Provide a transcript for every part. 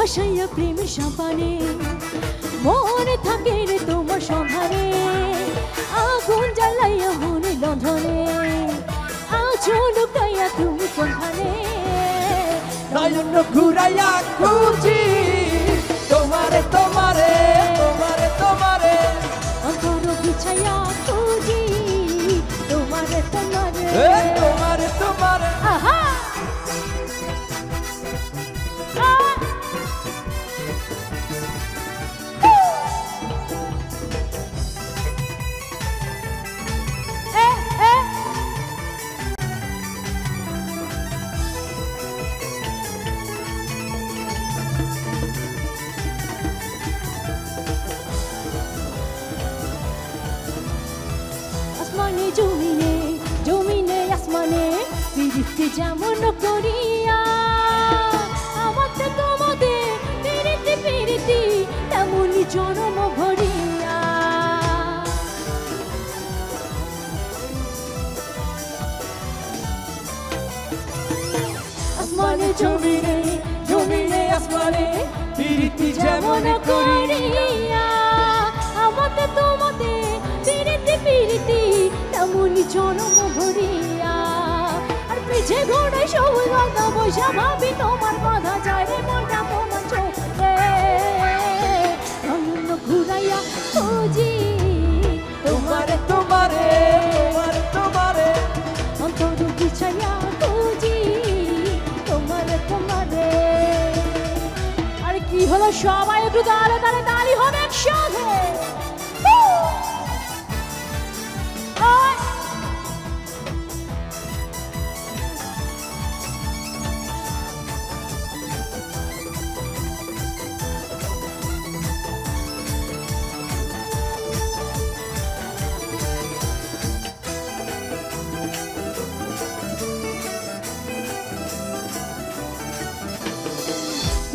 ভাসাইয়া প্রেমের সাপানে মনে থাকে রে তোমার সন্ধানে আগুন জ্বালাইয়া মনে লন্ধনে আছো লুকাইয়া তুমি কোনখানে? নয়ন ঘুরাইয়া খুঁজি তোমারে তোমারে তোমারে তোমারে। অন্তর বিছাইয়া খুঁজি তোমারে তোমারে। জমিনে জমিনে আসমানে পিরিতি যেমন করিয়া আমাকে তোমাদের পিরিতি পিরিতি তেমনি আসমানে, জমিনে জমিনে আসমানে যেমন করিয়া জনম ভরিয়া। আর পিছে ঘোড়ায় সবুজ বৈশা ভাবি, তোমার বাঁধা যায় রে মনটা তোমার চোখে। অন্য ঘুরাইয়া খুঁজি, তোমারে তোমারে আরে কি হলো সবাই একটু দাঁড়ে দাঁড়ে দাঁড়ি হবে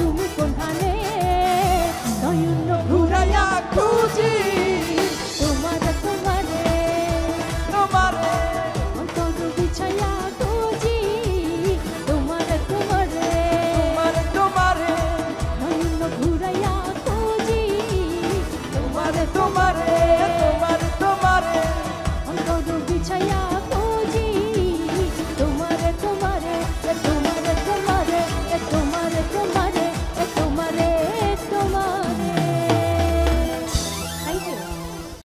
তুমি কোন ধানে